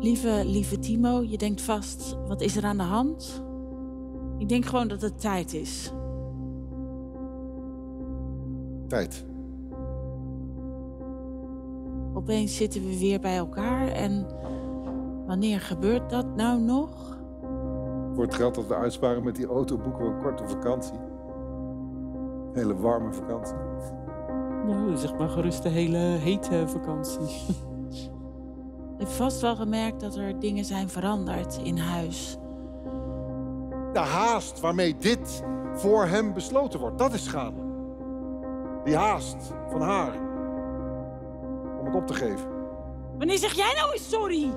Lieve, lieve Timo, je denkt vast, wat is er aan de hand? Ik denk gewoon dat het tijd is. Tijd. Opeens zitten we weer bij elkaar en wanneer gebeurt dat nou nog? Voor het geld dat we uitsparen met die auto boeken we een korte vakantie. Een hele warme vakantie. Nou, zeg maar gerust een hele hete vakantie. Je hebt vast wel gemerkt dat er dingen zijn veranderd in huis. De haast waarmee dit voor hem besloten wordt, dat is schadelijk. Die haast van haar om het op te geven. Wanneer zeg jij nou eens sorry?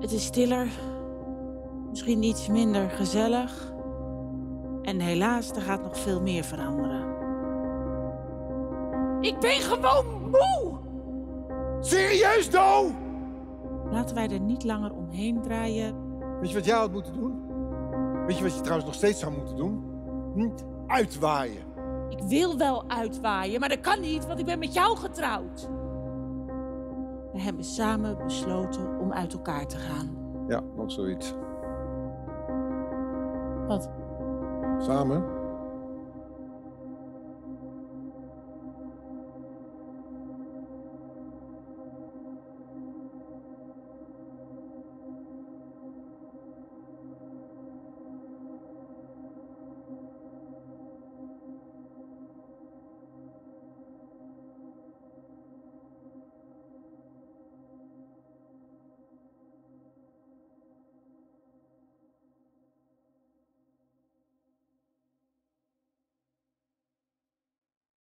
Het is stiller, misschien iets minder gezellig. En helaas, er gaat nog veel meer veranderen. Ik ben gewoon moe! Serieus, Do? Laten wij er niet langer omheen draaien. Weet je wat jij had moeten doen? Weet je wat je trouwens nog steeds zou moeten doen? Hm? Uitwaaien. Ik wil wel uitwaaien, maar dat kan niet, want ik ben met jou getrouwd. We hebben samen besloten om uit elkaar te gaan. Ja, nog zoiets. Wat? Samen